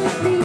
You.